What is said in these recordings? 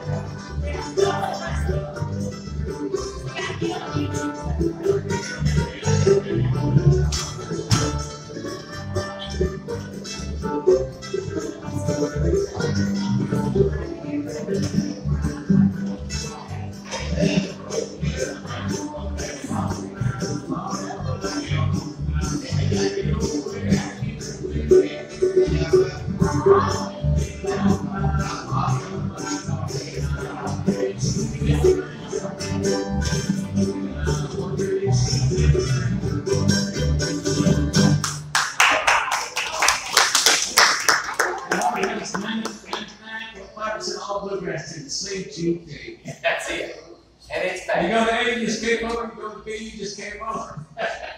Wow. bluegrass. That's it. And it's back. You go to A, you just over. You go to B, you just came over.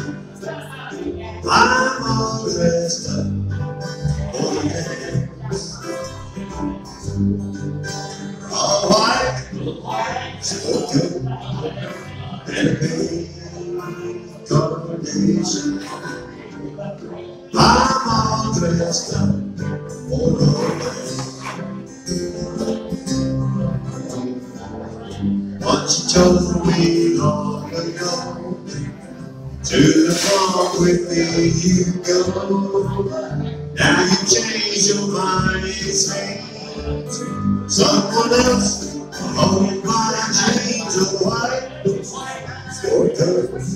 I'm all dressed up for the romance. But you told me long ago, to the farm with me you go. Now you change your mind, it's me. Someone else, oh my dreams, oh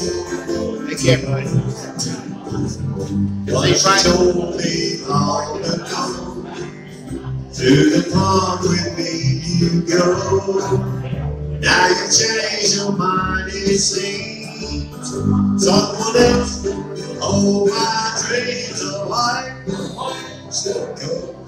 Take care, buddy. Well, they told me long ago to the pond with me you go. Now you change your mind, it seems. Someone else will hold my dreams alive. Still go.